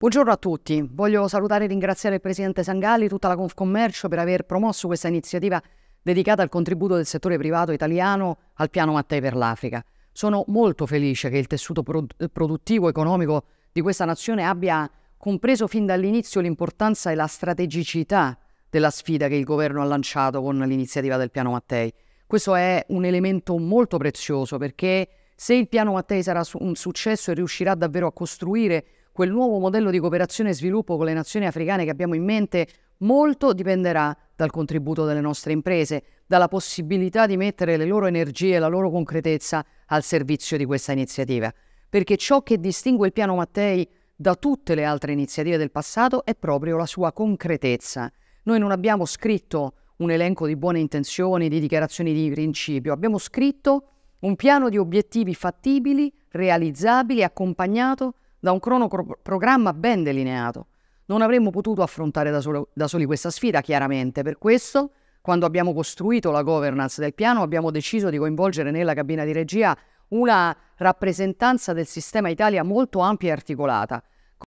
Buongiorno a tutti, voglio salutare e ringraziare il Presidente Sangalli e tutta la Confcommercio per aver promosso questa iniziativa dedicata al contributo del settore privato italiano al Piano Mattei per l'Africa. Sono molto felice che il tessuto produttivo economico di questa nazione abbia compreso fin dall'inizio l'importanza e la strategicità della sfida che il governo ha lanciato con l'iniziativa del Piano Mattei. Questo è un elemento molto prezioso perché se il Piano Mattei sarà un successo e riuscirà davvero a costruire quel nuovo modello di cooperazione e sviluppo con le nazioni africane che abbiamo in mente, molto dipenderà dal contributo delle nostre imprese, dalla possibilità di mettere le loro energie e la loro concretezza al servizio di questa iniziativa. Perché ciò che distingue il piano Mattei da tutte le altre iniziative del passato è proprio la sua concretezza. Noi non abbiamo scritto un elenco di buone intenzioni, di dichiarazioni di principio, abbiamo scritto un piano di obiettivi fattibili, realizzabili, accompagnato da un cronoprogramma ben delineato. Non avremmo potuto affrontare da, solo, da soli questa sfida, chiaramente. Per questo, quando abbiamo costruito la governance del piano, abbiamo deciso di coinvolgere nella cabina di regia una rappresentanza del sistema Italia molto ampia e articolata,